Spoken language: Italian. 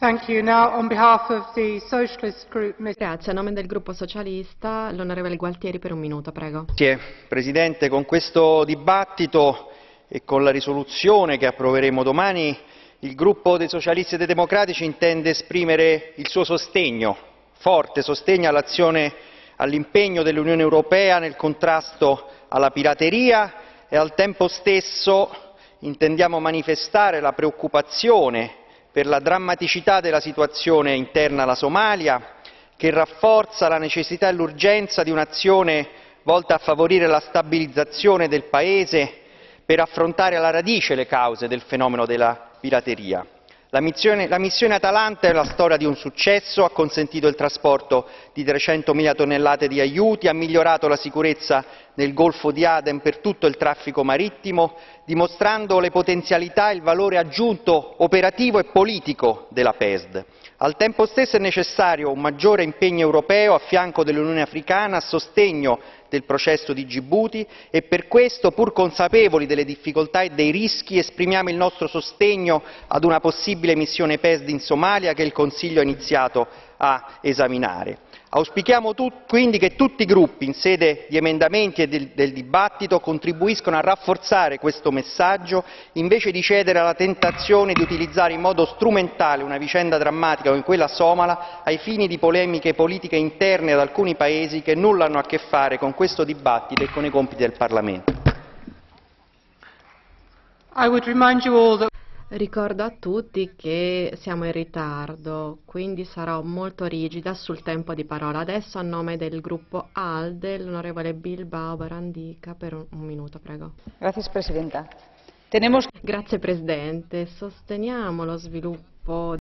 Now, on behalf of the Socialist Group, Ms. Grazie, a nome del gruppo socialista, l'onorevole Gualtieri per un minuto, prego. Grazie Presidente, con questo dibattito e con la risoluzione che approveremo domani il gruppo dei socialisti e dei democratici intende esprimere il suo sostegno, forte sostegno all'azione, all'impegno dell'Unione Europea nel contrasto alla pirateria e al tempo stesso intendiamo manifestare la preoccupazione per la drammaticità della situazione interna alla Somalia, che rafforza la necessità e l'urgenza di un'azione volta a favorire la stabilizzazione del Paese per affrontare alla radice le cause del fenomeno della pirateria. La missione, la missione Atalanta è la storia di un successo, ha consentito il trasporto di 300.000 tonnellate di aiuti, ha migliorato la sicurezza nel Golfo di Aden per tutto il traffico marittimo, dimostrando le potenzialità e il valore aggiunto operativo e politico della PESD. Al tempo stesso è necessario un maggiore impegno europeo a fianco dell'Unione africana a sostegno del processo di Gibuti e per questo, pur consapevoli delle difficoltà e dei rischi, esprimiamo il nostro sostegno ad una possibile missione PESD in Somalia che il Consiglio ha iniziato a esaminare. Auspichiamo quindi che tutti i gruppi in sede di emendamenti e del, dibattito contribuiscano a rafforzare questo messaggio invece di cedere alla tentazione di utilizzare in modo strumentale una vicenda drammatica come quella somala ai fini di polemiche politiche interne ad alcuni paesi che nulla hanno a che fare con questo dibattito e con i compiti del Parlamento. Ricordo a tutti che siamo in ritardo, quindi sarò molto rigida sul tempo di parola. Adesso a nome del gruppo ALDE, l'onorevole Bilbao Barandica per un, un minuto, prego. Gracias, Presidenta. Tenemos... Grazie Presidente, sosteniamo lo sviluppo